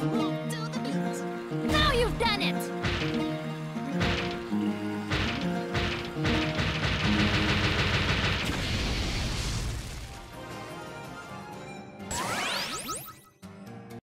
Now you've done it!